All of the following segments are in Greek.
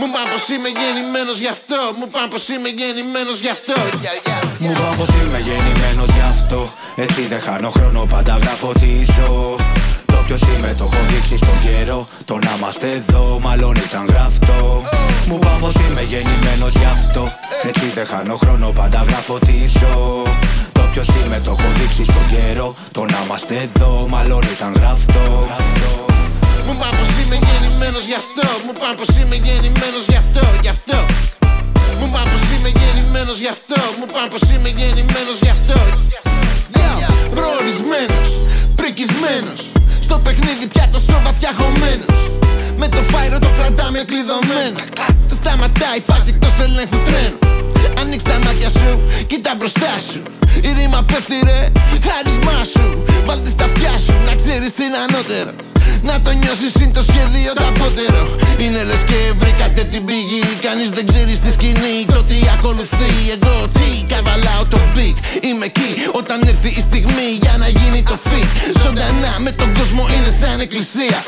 Μου πάνε πως είμαι γεννημένος γι' αυτό. Μου πάνε πως είμαι γεννημένος γι' αυτό. Μου πάνε πως είμαι γεννημένος γι' αυτό. Έτσι δεν χάνω χρόνο πάντα γράφω τι ζω Το ποιος είμαι το έχω δείξει στον καιρό. Το να είμαστε εδώ μάλλον ήταν γραφτό. Μου πάνε πως είμαι γεννημένος γι' αυτό. Έτσι δεν χάνω χρόνο πάντα γράφω τι ζω Το ποιος είμαι το έχω δείξει στον καιρό. Το να είμαστε εδώ μάλλον ήταν γραφτό. Μου πάνε πως είμαι γεννημένος γι' αυτό. Μου πάνε πως είμαι γεννημένος Μου πάνε πως είμαι γεννημένος γι' αυτό. Προορισμένος, πρικισμένος. Στο παιχνίδι πια τόσο βαθιά χωμένος. Με το φάιρο το κρατάμε κλειδωμένο. Δεν σταματάει φάση εκτός ελέγχου τρένου. Ανοίξ τα μάτια σου, κοίτα μπροστά σου. Η ρήμα πέφτει ρε, χάρισμά σου. Βάλτε στα αυτιά σου, να ξέρεις τι είναι ανώτερο να το νιώσεις είναι το σχέδιο το απότερο Είναι λες και βρήκατε την πηγή. Κανείς δεν ξέρει στη σκηνή. Το τι ακολουθεί Εγώ τι καβαλάω το beat. Είμαι εκεί όταν έρθει η στιγμή Για να γίνει το fit. Ζωντανά με τον κόσμο είναι σαν εκκλησία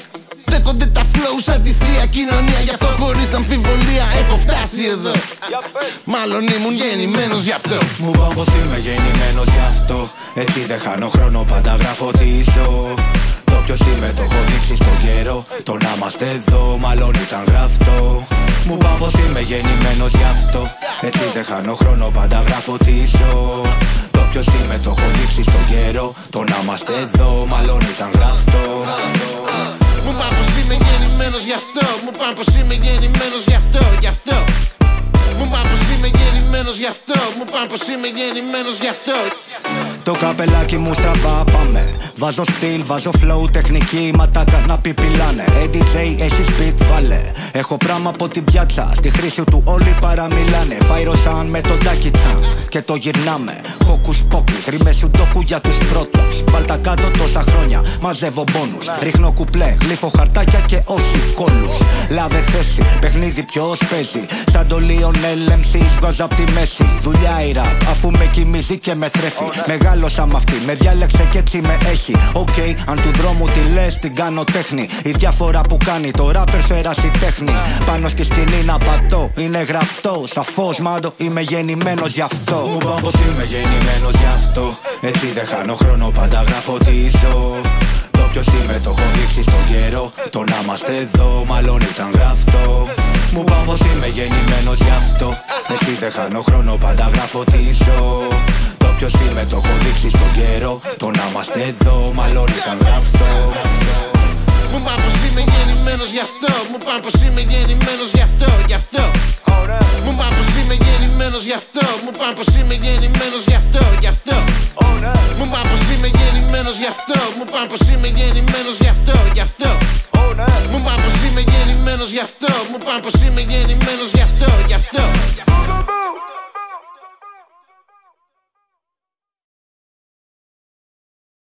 Δέχονται τα flow σαν τη θεία κοινωνία Γι' αυτό χωρίς αμφιβολία έχω φτάσει εδώ Μάλλον ήμουν γεννημένος γι' αυτό Μου πω πως είμαι γεννημένος γι' αυτό Έτσι δεν χάνω χρόνο πάντα γράφω τι ζω ποιος είμαι, το έχω δείξει στον καιρό. Το να είμαστε εδώ, μάλλον ήταν γραφτό. Μου πάω πως είμαι γεννημένος γι' αυτό. Έτσι δεν χάνω χρόνο, πάντα γράφω τι ζω. Το ποιος είμαι, το έχω δείξει στον καιρό. Το να είμαστε εδώ, μάλλον ήταν γραφτό. Γι' αυτό. Μου πάω πως είμαι γεννημένος γι' αυτό, γι' αυτό. Μου πάω πως είμαι γεννημένος γι' αυτό. Μου πάω πως είμαι γεννημένος γι' αυτό. Το καπελάκι μου στραβά πάμε. Βάζω στυλ, βάζω flow, τεχνική, ματάκα να πιπιλάνε. ADJ έχεις beat, βάλε. Έχω πράγμα από την πιάτσα. Στη χρήση του όλοι παραμιλάνε. Φάιρο σαν με τον τάκι Και το γυρνάμε. Χόκου πόκου, ρήμε σου τόκου για τους πρώτους. Βάλτα κάτω τόσα χρόνια, μαζεύω μπόνου. Ρίχνω κουπλέ, γλύφω χαρτάκια και όχι κόλου. Λάβε θέση, παιχνίδι ποιος παίζει. Σαν το Lionel MC, βγάζω από τη μέση. Δουλειά η rap, αφού με κοιμίζει και με θρέφει. Μεγάλωσα με αυτή, με διάλεξε και έτσι με έχει. Οκ, okay, αν του δρόμου τη λες, την κάνω τέχνη. Η διαφορά που κάνει το ράπερ σου η τέχνη. Πάνω στη σκηνή να πατώ, είναι γραφτό. Σαφώς μάντο, είμαι γεννημένος γι' αυτό. Μου πω πως είμαι γεννημένος γι' αυτό. Έτσι δεν χάνω χρόνο, πάντα γράφω τι ζω. Το ποιος είμαι, το έχω δείξει στον καιρό. Το να είμαστε εδώ, μάλλον ήταν γραφτό. Μου πω πως είμαι γεννημένος γι' αυτό. Έτσι δεν χάνω χρόνο, πάντα γράφω τι ζω ποιος είμαι το έχω δείξει στον καιρό. Το να είμαστε εδώ μάλλον ήταν γραφτό. Μου πάνε πως είμαι γεννημένος γι' αυτό. Μου πάνε πως είμαι γεννημένος γι' αυτό, γι' αυτό. Μου πάνε πως είμαι γεννημένος γι' αυτό. Μου πάνε πως είμαι γεννημένος γι' αυτό, γι' αυτό. Μου πάνε πως είμαι γεννημένος γι' αυτό. Μου πάνε πως είμαι γεννημένος γι' αυτό, γι' αυτό. Μου πάνε πως είμαι γεννημένος γι' αυτό. Μου πάνε πως είμαι γεννημένος